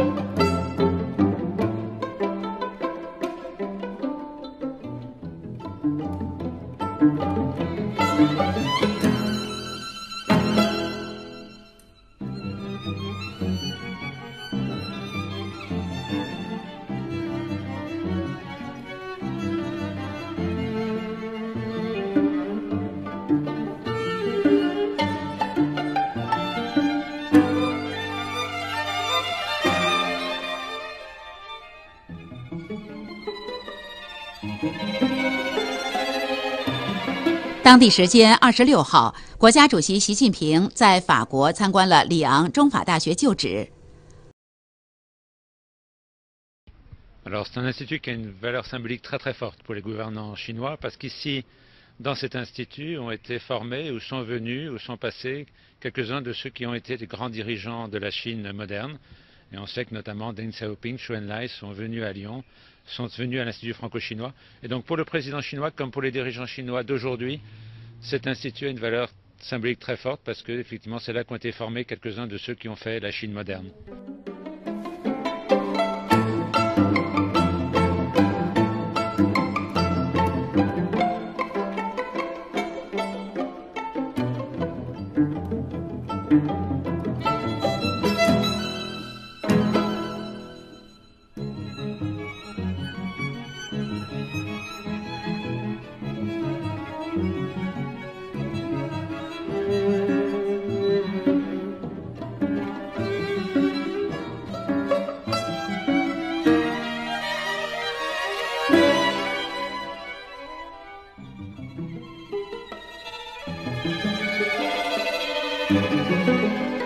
thank you. 当地时间二十六号，国家主席习近平在法国参观了里昂中法大学旧址。Alors, c'est un institut qui a une valeur symbolique très très forte pour les gouvernants chinois parce qu'ici, dans cet institut, ont été formés ou sont venus ou sont passés quelques-uns de ceux qui ont été des grands dirigeants de la Chine moderne, et on sait que notamment Deng Xiaoping, Xu Enlai sont venus à Lyon, sont venus à l'Institut franco-chinois. Et donc pour le président chinois, comme pour les dirigeants chinois d'aujourd'hui, cet institut a une valeur symbolique très forte parce que effectivement c'est là qu'ont été formés quelques-uns de ceux qui ont fait la Chine moderne. うん。